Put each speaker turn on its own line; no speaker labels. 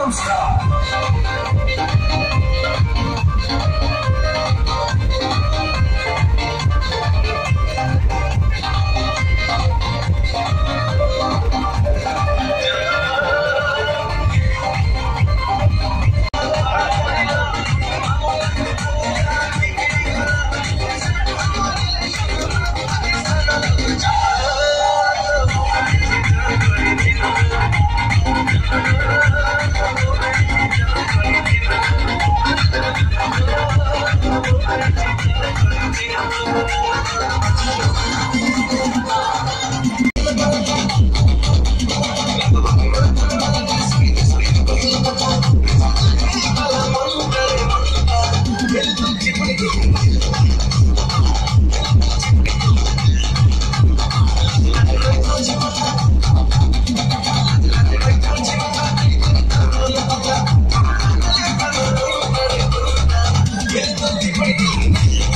don't stop. Get the